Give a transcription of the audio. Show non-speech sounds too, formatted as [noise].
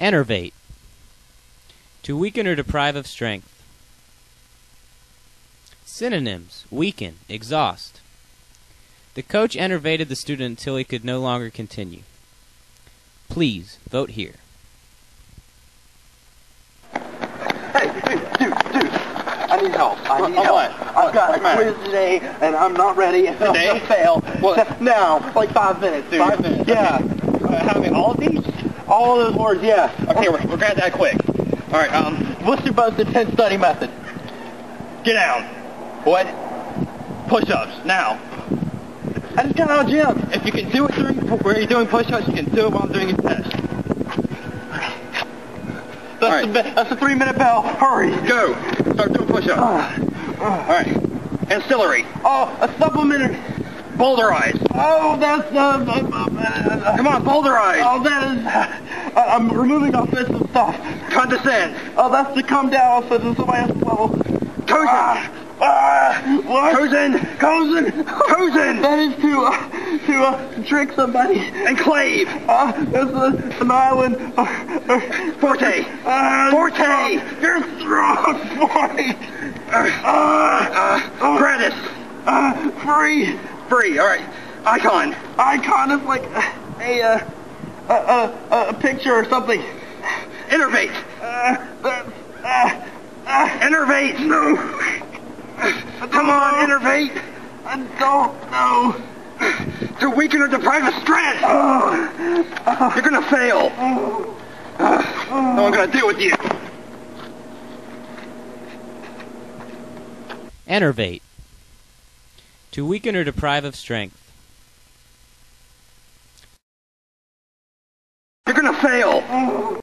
Enervate. To weaken or deprive of strength. Synonyms weaken, exhaust. The coach enervated the student until he could no longer continue. Please vote here. Hey, dude, dude, dude. I need help. I need oh, help. what? I've got a quiz today, and I'm not ready. and I'm gonna fail. What? [laughs] Now, like five minutes, dude. Five minutes. Yeah. Uh, having all of these? All of those words, yeah. Okay, we're, we're gonna that quick. All right, um, What's your most intense study method? get down. What? Push-ups now. I just got out of gym. If you can do it during where you're doing push-ups, you can do it while I'm doing your test. That's, All right. the, that's the three minute bell. Hurry. Go. Start doing push-ups. Uh, All right. Ancillary. oh, a supplementary. Bowdlerize. Oh, that's uh, uh, Come on, bowdlerize. Oh, that is. Uh, I'm removing offensive stuff. Condescend. Oh, that's to come down so to somebody else's level. Cozen. Ah, ah, what? Cozen. Cozen. Cozen. That is to uh, to uh, trick somebody. Enclave. Uh, it's a, an island. Uh, uh, Forte. uh, Forte. You're strong, boy. Uh, uh, gratis. Uh, free. Free. All right. Icon. Icon is like a uh, a, a, a picture or something. Enervate. Uh, that's, uh, uh, Enervate. No. [laughs] Come on, enervate. I don't know. To weaken or deprive of strength. Oh, You're gonna fail. oh, Uh, no one gonna deal with you. Enervate. To weaken or deprive of strength. You're gonna fail!